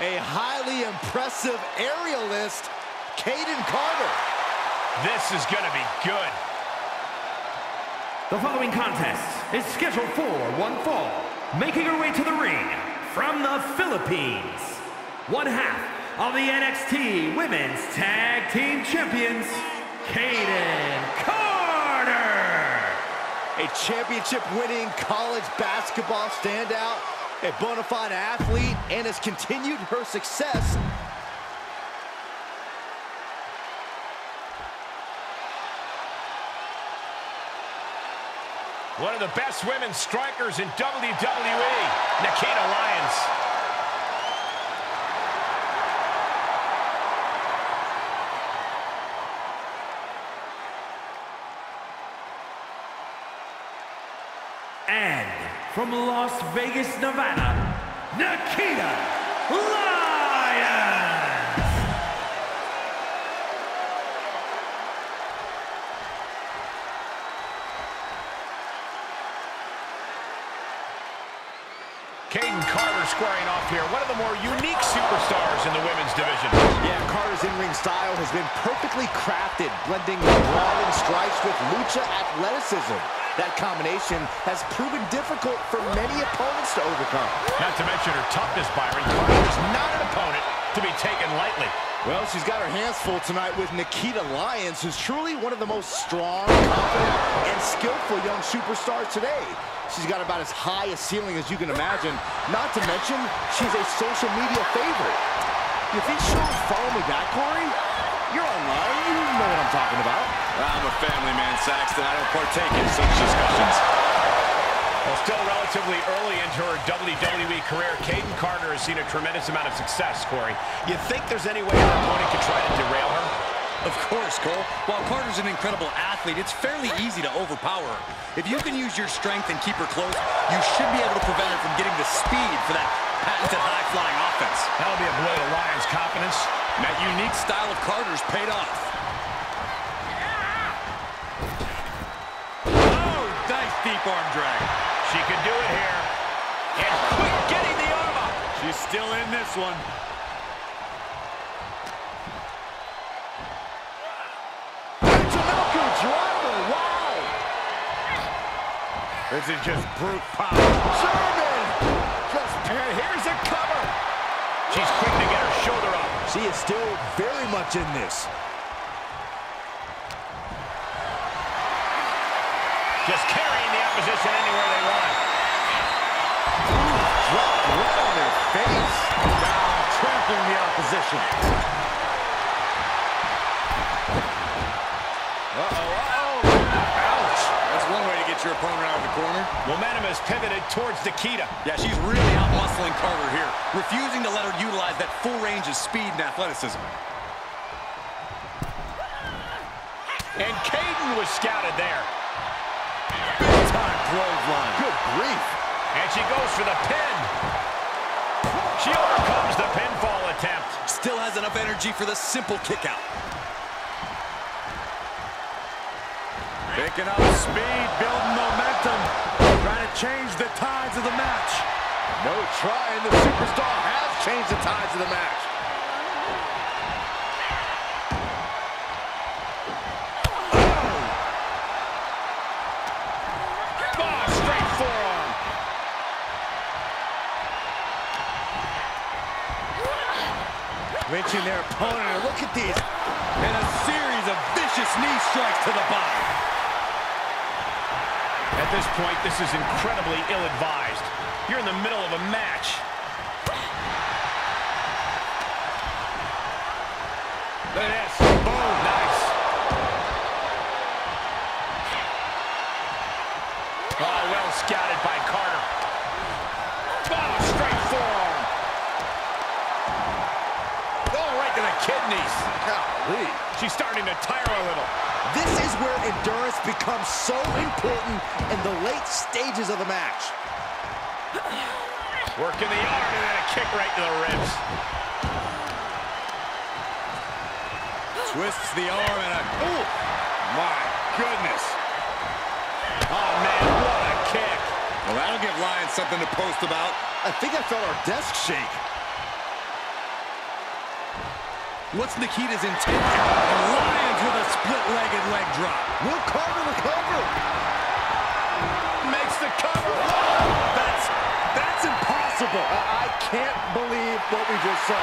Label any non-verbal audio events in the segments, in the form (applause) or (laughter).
A highly impressive aerialist, Kayden Carter. This is going to be good. The following contest is scheduled for one fall. Making her way to the ring from the Philippines. One half of the NXT Women's Tag Team Champions, Kayden Carter. A championship-winning college basketball standout, a bona fide athlete, and has continued her success One of the best women strikers in WWE, Nikkita Lyons. And from Las Vegas, Nevada, Nikkita Lyons. Kayden Carter squaring off here. One of the more unique superstars in the women's division. Yeah, Carter's in-ring style has been perfectly crafted, blending brawling strikes with lucha athleticism. That combination has proven difficult for many opponents to overcome. Not to mention her toughness, Byron. Carter is not an opponent to be taken lightly. Well, she's got her hands full tonight with Nikkita Lyons, who's truly one of the most strong, confident, and skillful young superstars today. She's got about as high a ceiling as you can imagine. Not to mention, she's a social media favorite. You think she'll follow me back, Corey? You're online. You know what I'm talking about. I'm a family man, Saxton. I don't partake in such discussions. Well, still relatively early into her WWE career, Kayden Carter has seen a tremendous amount of success, Corey. You think there's any way her opponent could try to derail her? Of course, Cole. While Carter's an incredible athlete, it's fairly easy to overpower her. If you can use your strength and keep her close, you should be able to prevent her from getting the speed for that patented high-flying offense. That'll be a blow to Lyons' confidence. That unique style of Carter's paid off. Oh, nice deep arm drag. She can do it here. And quick getting the arm up. She's still in this one. Michinoku driver, wow! This is just brute power. German! Just, And here's a cover. She's quick to get her shoulder up. she is still very much in this. Just opposition anywhere they want. Dropped right on their face. Down, trampling the opposition. Uh-oh, uh-oh. Ouch. That's one way to get your opponent out of the corner. Momentum has pivoted towards Nikkita. Yeah, she's really out-muscling Carter here, refusing to let her utilize that full range of speed and athleticism. And Kayden was scouted there. Big-time clothesline. Good grief. And she goes for the pin. She overcomes the pinfall attempt. Still has enough energy for the simple kick out. Picking up speed, building momentum. Trying to change the tides of the match. No trying. The superstar has changed the tides of the match. Lynching their opponent. And look at these. And a series of vicious knee strikes to the body. At this point, this is incredibly ill-advised. You're in the middle of a match. Look at this. Boom. Nice. Oh, well scouted by Carter. Oh, straight forearm. Oh, right to the kidneys. Golly. She's starting to tire a little. This is where endurance becomes so important in the late stages of the match. (sighs) Working the arm and then a kick right to the ribs. (gasps) Twists the arm and a... Ooh! My goodness. Oh, man, what a kick. Well, that'll give Lyons something to post about. I think I felt our desk shake. What's Nikkita's intent? And Lyons with a split-legged leg drop. Will Carter recover? Makes the cover. That's, that's impossible. I, I can't believe what we just saw.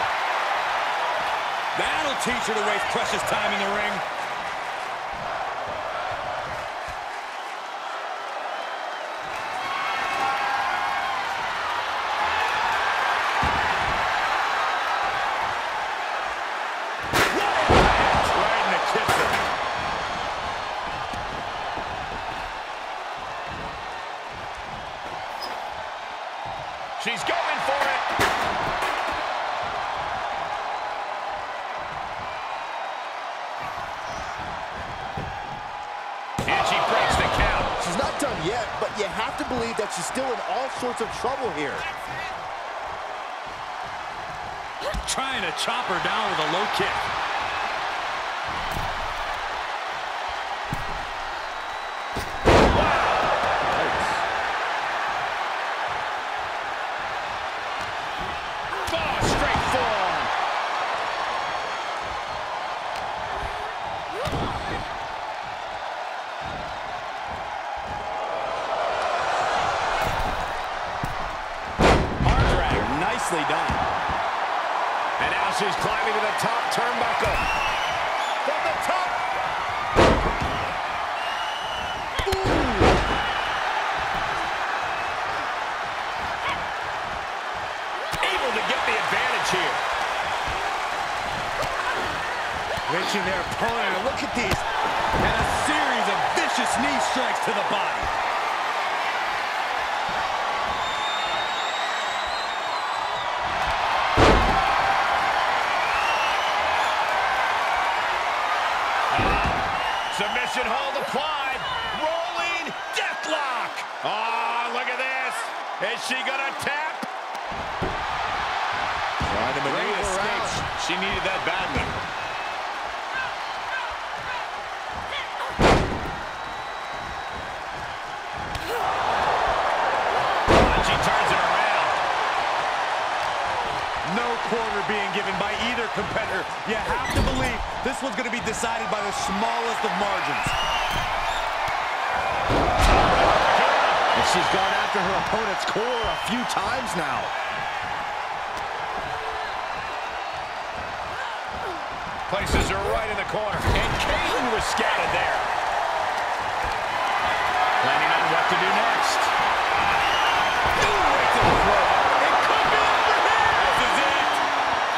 That'll teach her to waste precious time in the ring. To believe that she's still in all sorts of trouble here. Trying to chop her down with a low kick. Turnbuckle. From the top. Able to get the advantage here. Reaching their opponent, look at these. And a series of vicious knee strikes to the body. Is she going to tap? Trying to maneuver escape. around. She needed that badly. And she turns it around. No quarter being given by either competitor. You have to believe this one's going to be decided by the smallest of margins. She's gone after her opponent's core a few times now. Places her right in the corner. And Kane was scattered there. Planning on what to do next. Right to the. It could be over. This is it.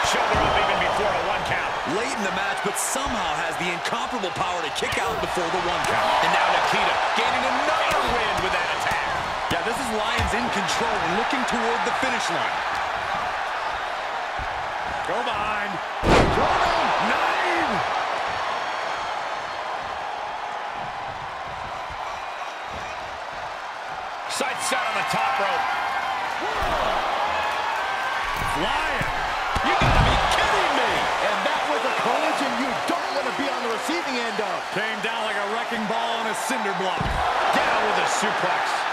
Shoulder up even before a one count. Late in the match, but somehow has the incomparable power to kick out before the one count. And now Nikkita gaining another win with that in control and looking toward the finish line. Go behind. Jordan, Nine! Sight set on the top rope. Flying! You gotta be kidding me. And that was a collision you don't want to be on the receiving end of. Came down like a wrecking ball on a cinder block. Down with a suplex.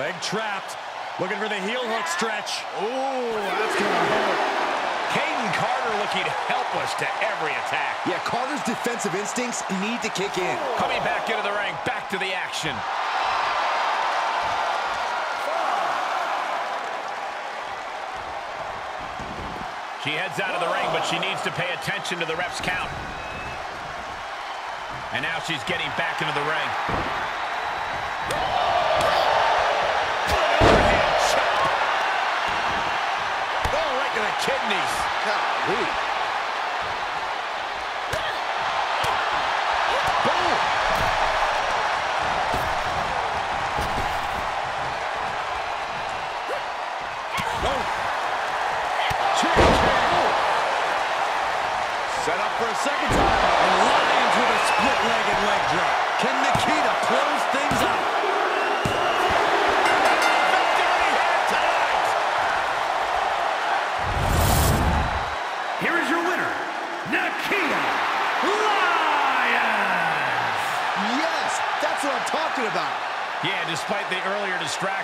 Leg trapped. Looking for the heel hook stretch. Ooh, that's going to hurt. Kayden Carter looking helpless to every attack. Yeah, Carter's defensive instincts need to kick in. Coming back into the ring, back to the action. She heads out of the ring, but she needs to pay attention to the ref's count. And now she's getting back into the ring. Kidneys. Golly.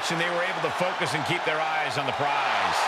Distraction, they were able to focus and keep their eyes on the prize.